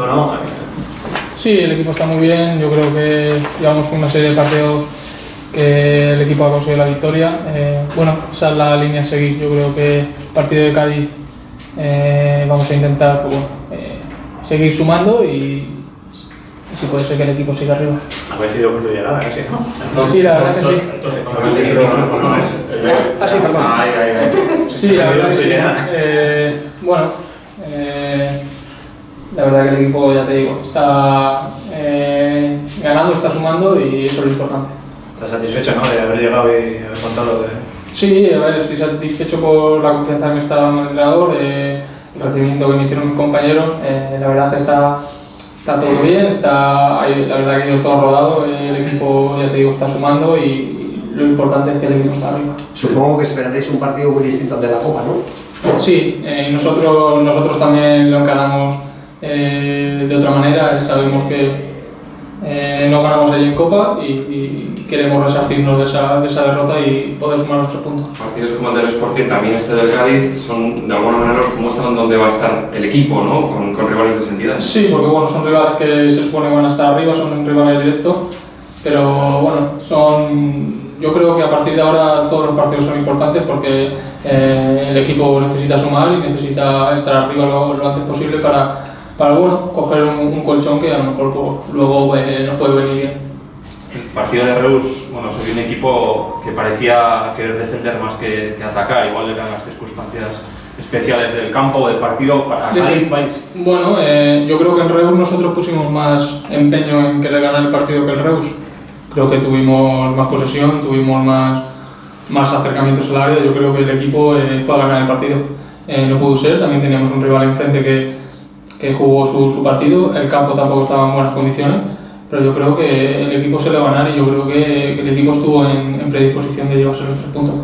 No, no. Sí, el equipo está muy bien. Yo creo que llevamos una serie de partidos que el equipo ha conseguido la victoria. Eh, bueno, esa es la línea a seguir. Yo creo que el partido de Cádiz eh, vamos a intentar pues, bueno, eh, seguir sumando y, y si puede ser que el equipo siga arriba. Ha coincidido con tu llegada casi, ¿no? Sí, la verdad que sí. Ah, sí, perdón. Ay, ay, ay. Sí, la verdad que sí. Eh, bueno, eh, la verdad que el equipo, ya te digo, está eh, ganando, está sumando y eso es lo importante. ¿Estás satisfecho, no? De haber llegado y haber contado de... Sí, a ver, estoy satisfecho por la confianza que me está dando el entrenador, eh, el recibimiento que me hicieron mis compañeros. eh, la verdad que está, está todo bien, está, hay- la verdad que ha ido todo rodado, eh, el equipo, ya te digo, está sumando y, y lo importante es que el equipo está arriba. Supongo que esperaréis un partido muy distinto al de la Copa, ¿no? Sí, eh, nosotros, nosotros también lo encaramos eh, de otra manera, eh, sabemos que eh, no ganamos allí en Copa y, y queremos resarcirnos de esa, de esa derrota y poder sumar nuestros puntos. Partidos como el del Sporting, también este del Cádiz, son de alguna manera los que muestran dónde va a estar el equipo, ¿no? Con, con rivales de sentido. Sí, porque bueno, son rivales que se supone que van a estar arriba, son rivales directos, pero bueno, son, yo creo que a partir de ahora todos los partidos son importantes porque eh, el equipo necesita sumar y necesita estar arriba lo, lo antes posible para, para bueno, coger un, un colchón que a lo mejor pues, luego eh, nos puede venir bien. El partido de Reus, bueno, se un equipo que parecía querer defender más que, que atacar, igual eran las circunstancias especiales del campo, del partido, para Sí, sí. Vais. Bueno, eh, yo creo que en Reus nosotros pusimos más empeño en querer ganar el partido que el Reus. Creo que tuvimos más posesión, tuvimos más, más acercamientos al área. Yo creo que el equipo eh, fue a ganar el partido. Eh, no pudo ser, también teníamos un rival enfrente que, que jugó su, su partido. El campo tampoco estaba en buenas condiciones, pero yo creo que el equipo se le va a ganar y yo creo que, que el equipo estuvo en, en predisposición de llevarse los tres puntos.